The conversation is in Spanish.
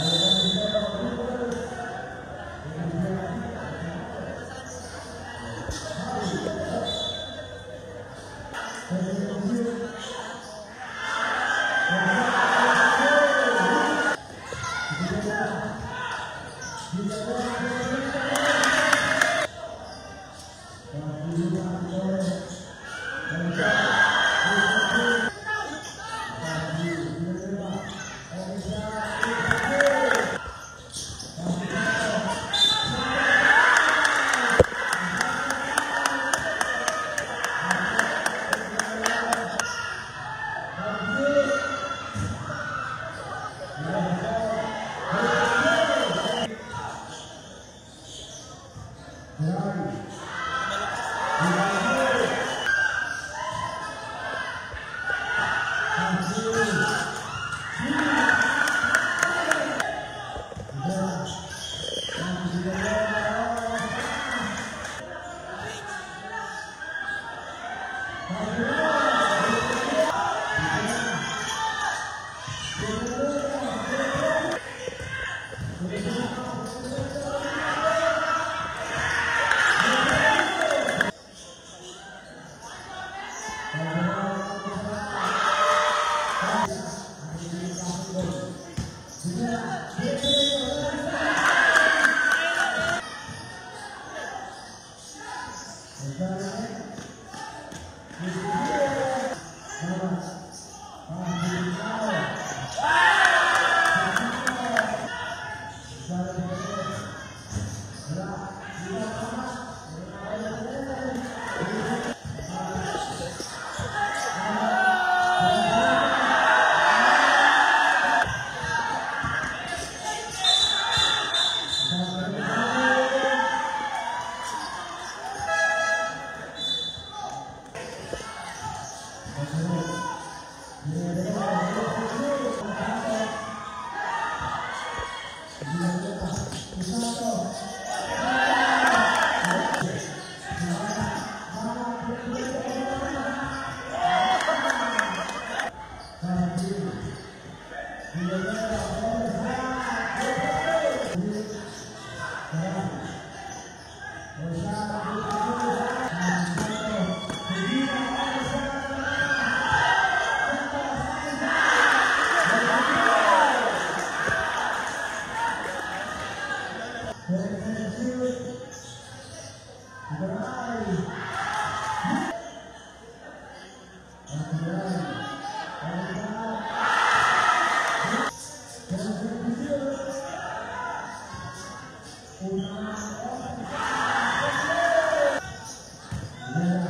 Amen. Amém. la Minha Yeah.